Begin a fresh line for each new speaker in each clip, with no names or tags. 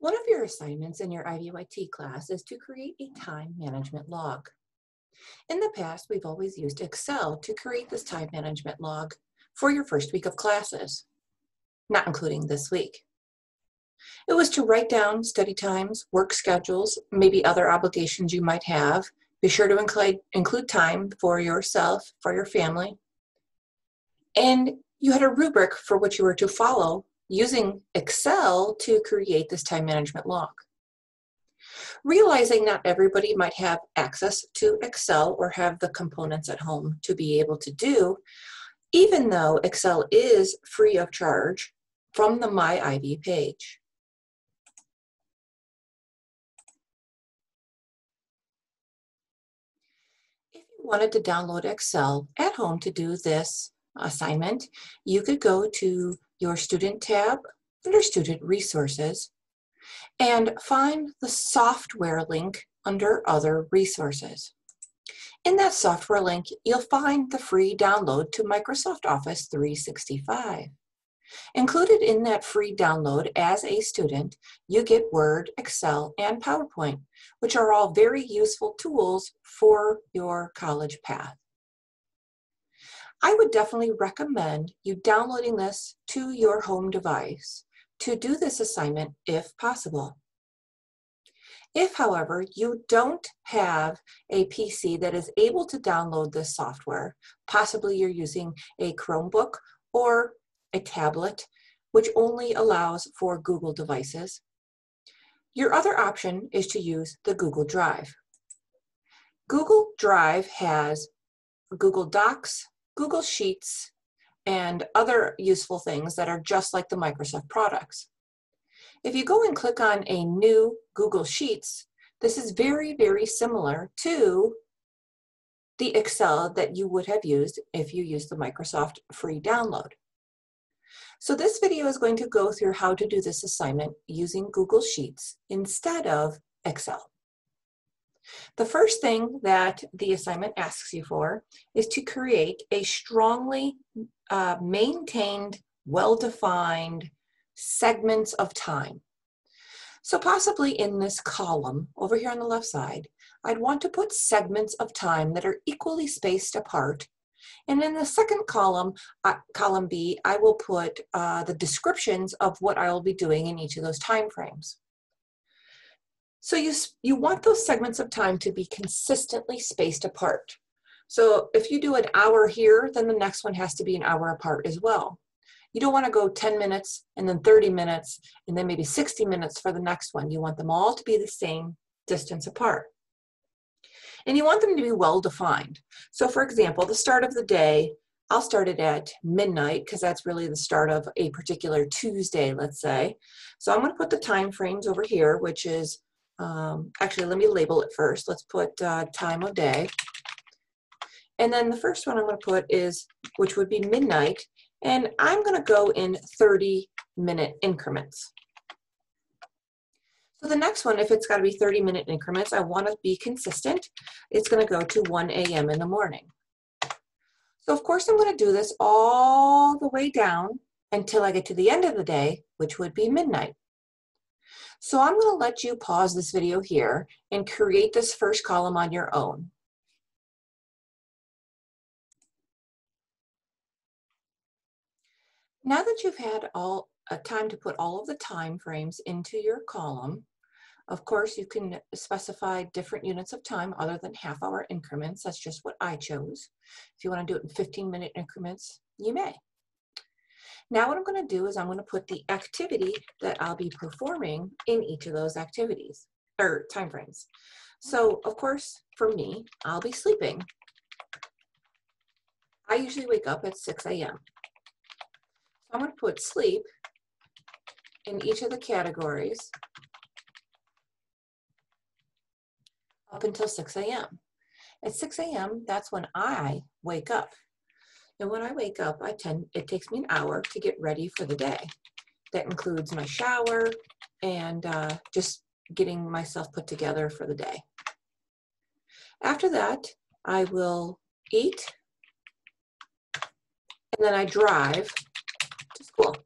One of your assignments in your IVYT class is to create a time management log. In the past, we've always used Excel to create this time management log for your first week of classes, not including this week. It was to write down study times, work schedules, maybe other obligations you might have. Be sure to include, include time for yourself, for your family. And you had a rubric for which you were to follow using Excel to create this time management log. Realizing not everybody might have access to Excel or have the components at home to be able to do, even though Excel is free of charge from the My Ivy page. If you wanted to download Excel at home to do this assignment, you could go to your student tab under student resources and find the software link under other resources. In that software link, you'll find the free download to Microsoft Office 365. Included in that free download as a student, you get Word, Excel, and PowerPoint, which are all very useful tools for your college path. I would definitely recommend you downloading this to your home device to do this assignment if possible. If, however, you don't have a PC that is able to download this software, possibly you're using a Chromebook or a tablet, which only allows for Google devices, your other option is to use the Google Drive. Google Drive has Google Docs, Google Sheets, and other useful things that are just like the Microsoft products. If you go and click on a new Google Sheets, this is very, very similar to the Excel that you would have used if you used the Microsoft free download. So this video is going to go through how to do this assignment using Google Sheets instead of Excel. The first thing that the assignment asks you for is to create a strongly uh, maintained, well-defined segments of time. So possibly in this column over here on the left side, I'd want to put segments of time that are equally spaced apart. And in the second column, uh, column B, I will put uh, the descriptions of what I will be doing in each of those time frames. So you, you want those segments of time to be consistently spaced apart. So if you do an hour here, then the next one has to be an hour apart as well. You don't want to go 10 minutes and then 30 minutes and then maybe 60 minutes for the next one. You want them all to be the same distance apart. And you want them to be well defined. So for example, the start of the day, I'll start it at midnight because that's really the start of a particular Tuesday, let's say. So I'm going to put the time frames over here, which is um, actually, let me label it first. Let's put uh, time of day. And then the first one I'm going to put is, which would be midnight, and I'm going to go in 30 minute increments. So the next one, if it's got to be 30 minute increments, I want to be consistent. It's going to go to 1 a.m. in the morning. So of course I'm going to do this all the way down until I get to the end of the day, which would be midnight. So I'm going to let you pause this video here and create this first column on your own. Now that you've had all a time to put all of the time frames into your column, of course, you can specify different units of time other than half hour increments. That's just what I chose. If you want to do it in 15 minute increments, you may. Now what I'm going to do is I'm going to put the activity that I'll be performing in each of those activities or time frames. So of course, for me, I'll be sleeping. I usually wake up at 6 a.m. So I'm going to put sleep in each of the categories up until 6 a.m. At 6 a.m., that's when I wake up. And when I wake up, I tend, it takes me an hour to get ready for the day. That includes my shower and uh, just getting myself put together for the day. After that, I will eat and then I drive to school.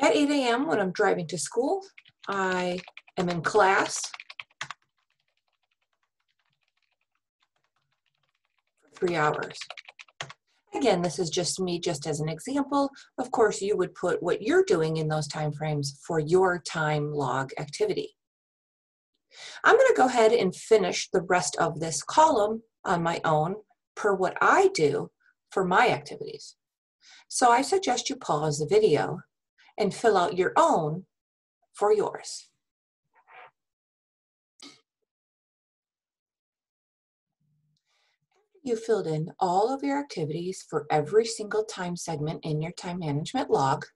At 8 a.m. when I'm driving to school, I am in class three hours. Again, this is just me just as an example. Of course, you would put what you're doing in those time frames for your time log activity. I'm going to go ahead and finish the rest of this column on my own per what I do for my activities. So I suggest you pause the video and fill out your own for yours. You filled in all of your activities for every single time segment in your time management log.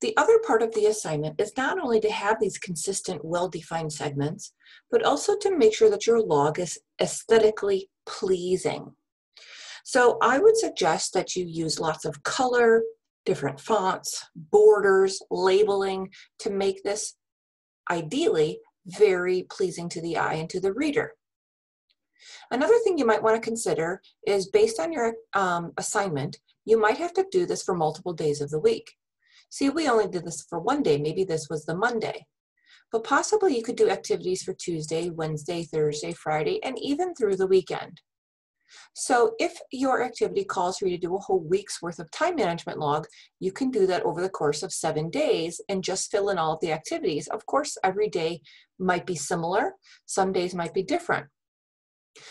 The other part of the assignment is not only to have these consistent, well-defined segments, but also to make sure that your log is aesthetically pleasing. So I would suggest that you use lots of color, different fonts, borders, labeling to make this ideally very pleasing to the eye and to the reader. Another thing you might want to consider is based on your um, assignment, you might have to do this for multiple days of the week. See, we only did this for one day, maybe this was the Monday. But possibly you could do activities for Tuesday, Wednesday, Thursday, Friday, and even through the weekend. So if your activity calls for you to do a whole week's worth of time management log, you can do that over the course of seven days and just fill in all of the activities. Of course, every day might be similar. Some days might be different.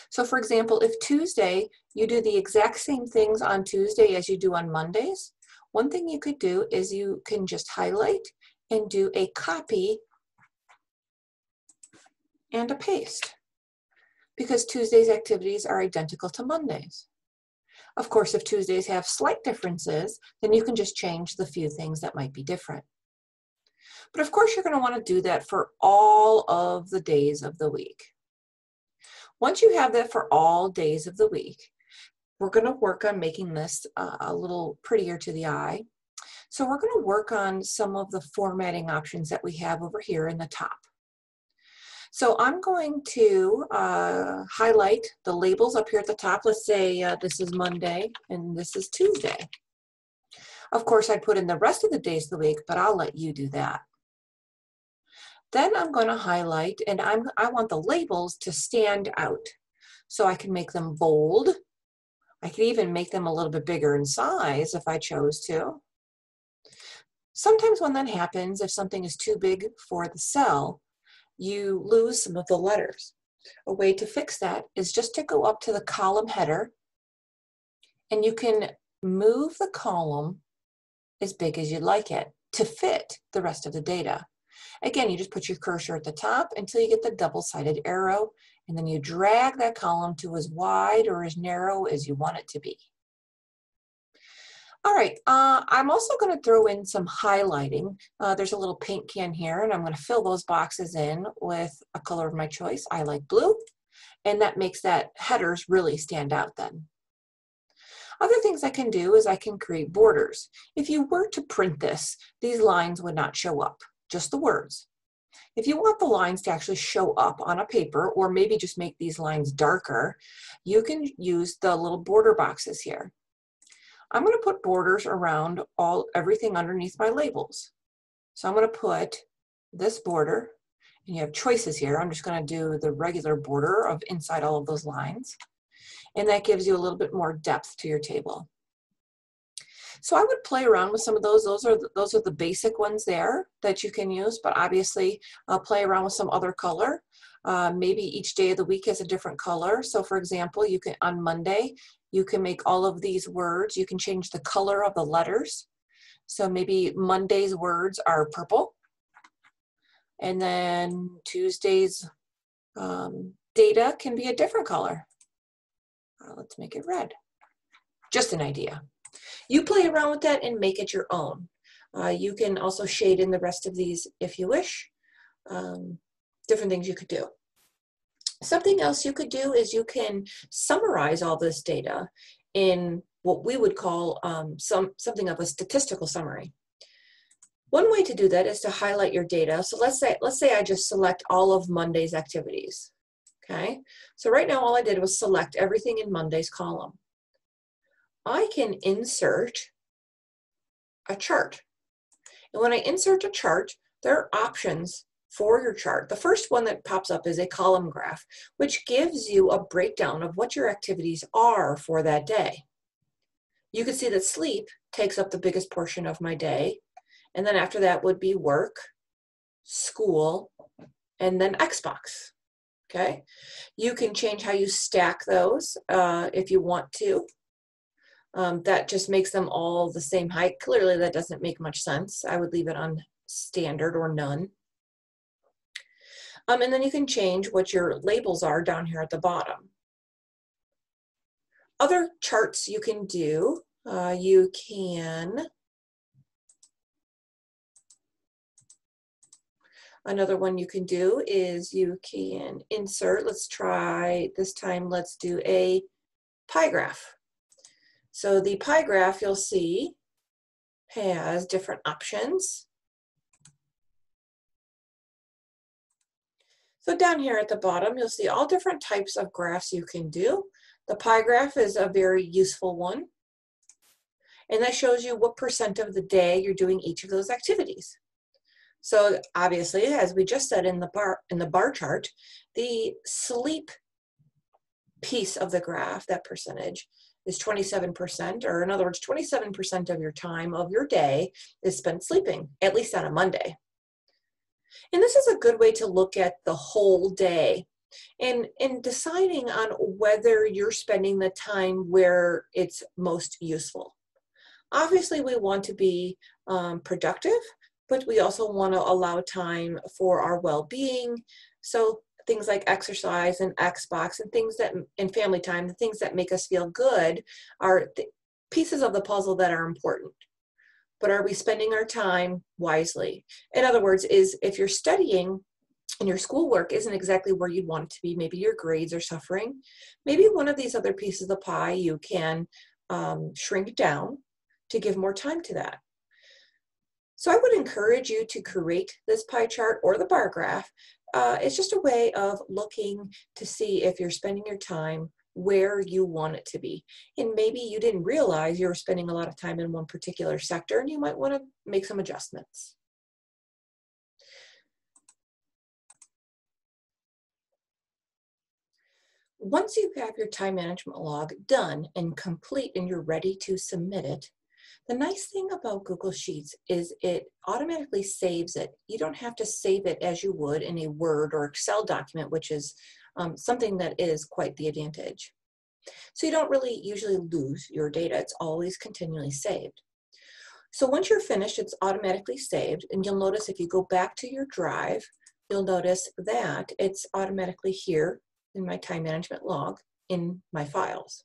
So for example, if Tuesday, you do the exact same things on Tuesday as you do on Mondays, one thing you could do is you can just highlight and do a copy and a paste because Tuesday's activities are identical to Monday's. Of course, if Tuesdays have slight differences, then you can just change the few things that might be different. But of course, you're going to want to do that for all of the days of the week. Once you have that for all days of the week, we're going to work on making this uh, a little prettier to the eye. So we're going to work on some of the formatting options that we have over here in the top. So I'm going to uh, highlight the labels up here at the top. Let's say uh, this is Monday and this is Tuesday. Of course, I'd put in the rest of the days of the week, but I'll let you do that. Then I'm going to highlight, and I'm, I want the labels to stand out. So I can make them bold. I could even make them a little bit bigger in size if I chose to. Sometimes when that happens, if something is too big for the cell, you lose some of the letters. A way to fix that is just to go up to the column header and you can move the column as big as you'd like it to fit the rest of the data. Again, you just put your cursor at the top until you get the double-sided arrow and then you drag that column to as wide or as narrow as you want it to be. All right, uh, I'm also going to throw in some highlighting. Uh, there's a little paint can here, and I'm going to fill those boxes in with a color of my choice. I like blue, and that makes that headers really stand out then. Other things I can do is I can create borders. If you were to print this, these lines would not show up, just the words. If you want the lines to actually show up on a paper, or maybe just make these lines darker, you can use the little border boxes here. I'm going to put borders around all everything underneath my labels. So I'm going to put this border, and you have choices here. I'm just going to do the regular border of inside all of those lines. And that gives you a little bit more depth to your table. So I would play around with some of those. Those are the, those are the basic ones there that you can use, but obviously uh, play around with some other color. Uh, maybe each day of the week has a different color. So for example, you can on Monday, you can make all of these words. You can change the color of the letters. So maybe Monday's words are purple. And then Tuesday's um, data can be a different color. Uh, let's make it red. Just an idea. You play around with that and make it your own. Uh, you can also shade in the rest of these if you wish. Um, different things you could do. Something else you could do is you can summarize all this data in what we would call um, some, something of a statistical summary. One way to do that is to highlight your data. So let's say, let's say I just select all of Monday's activities. Okay, so right now all I did was select everything in Monday's column. I can insert a chart. And when I insert a chart, there are options for your chart. The first one that pops up is a column graph, which gives you a breakdown of what your activities are for that day. You can see that sleep takes up the biggest portion of my day. And then after that would be work, school, and then Xbox. Okay. You can change how you stack those uh, if you want to. Um, that just makes them all the same height. Clearly, that doesn't make much sense. I would leave it on standard or none. Um, and then you can change what your labels are down here at the bottom. Other charts you can do, uh, you can Another one you can do is you can insert, let's try, this time let's do a pie graph. So the pie graph you'll see has different options. So down here at the bottom, you'll see all different types of graphs you can do. The pie graph is a very useful one. And that shows you what percent of the day you're doing each of those activities. So obviously, as we just said in the bar in the bar chart, the sleep piece of the graph, that percentage, is 27%, or in other words, 27% of your time of your day is spent sleeping, at least on a Monday. And this is a good way to look at the whole day and in deciding on whether you're spending the time where it's most useful. Obviously, we want to be um, productive, but we also want to allow time for our well-being. So things like exercise and Xbox and things that and family time, the things that make us feel good are pieces of the puzzle that are important. But are we spending our time wisely? In other words, is if you're studying and your schoolwork isn't exactly where you'd want it to be, maybe your grades are suffering, maybe one of these other pieces of the pie you can um, shrink down to give more time to that. So I would encourage you to create this pie chart or the bar graph. Uh, it's just a way of looking to see if you're spending your time where you want it to be. And maybe you didn't realize you were spending a lot of time in one particular sector and you might want to make some adjustments. Once you have your time management log done and complete and you're ready to submit it, the nice thing about Google Sheets is it automatically saves it. You don't have to save it as you would in a Word or Excel document, which is um, something that is quite the advantage. So you don't really usually lose your data. It's always continually saved. So once you're finished, it's automatically saved. And you'll notice if you go back to your drive, you'll notice that it's automatically here in my time management log in my files.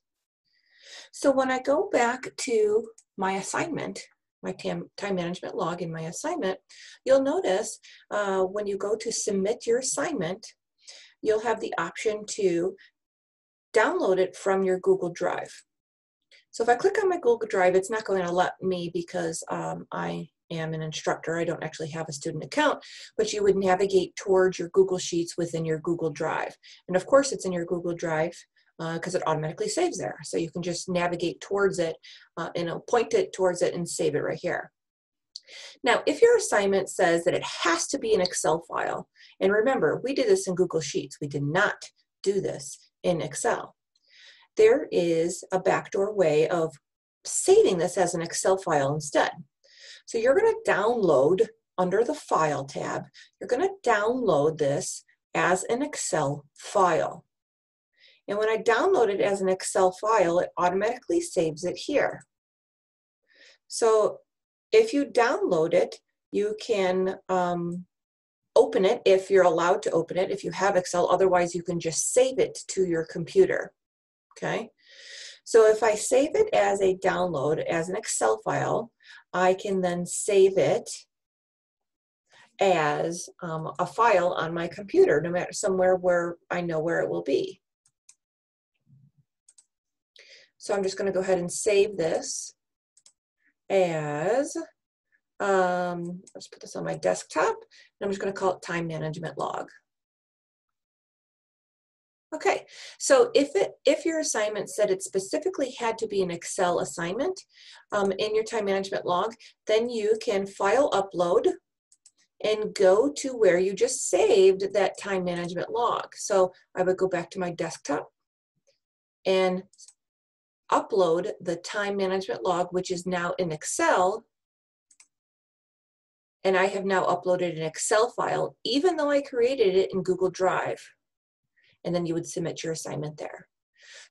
So when I go back to my assignment, my time, management log in my assignment, you'll notice uh, when you go to submit your assignment, you'll have the option to download it from your Google Drive. So if I click on my Google Drive, it's not going to let me because um, I am an instructor. I don't actually have a student account, but you would navigate towards your Google Sheets within your Google Drive. And of course, it's in your Google Drive because uh, it automatically saves there. So you can just navigate towards it uh, and it'll point it towards it and save it right here. Now, if your assignment says that it has to be an Excel file, and remember, we did this in Google Sheets. We did not do this in Excel. There is a backdoor way of saving this as an Excel file instead. So you're going to download under the File tab, you're going to download this as an Excel file. And when I download it as an Excel file, it automatically saves it here. So if you download it, you can um, open it if you're allowed to open it, if you have Excel. Otherwise, you can just save it to your computer. Okay. So if I save it as a download, as an Excel file, I can then save it as um, a file on my computer, no matter somewhere where I know where it will be. So I'm just going to go ahead and save this as, um, let's put this on my desktop, and I'm just going to call it time management log. Okay, so if it if your assignment said it specifically had to be an Excel assignment um, in your time management log, then you can file upload and go to where you just saved that time management log. So I would go back to my desktop and upload the time management log, which is now in Excel. And I have now uploaded an Excel file, even though I created it in Google Drive. And then you would submit your assignment there.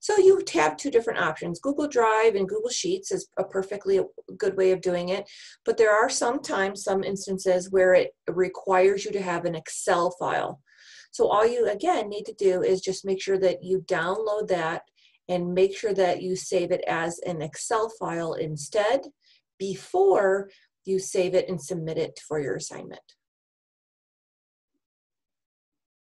So you have two different options. Google Drive and Google Sheets is a perfectly good way of doing it, but there are sometimes some instances where it requires you to have an Excel file. So all you again need to do is just make sure that you download that and make sure that you save it as an Excel file instead before you save it and submit it for your assignment.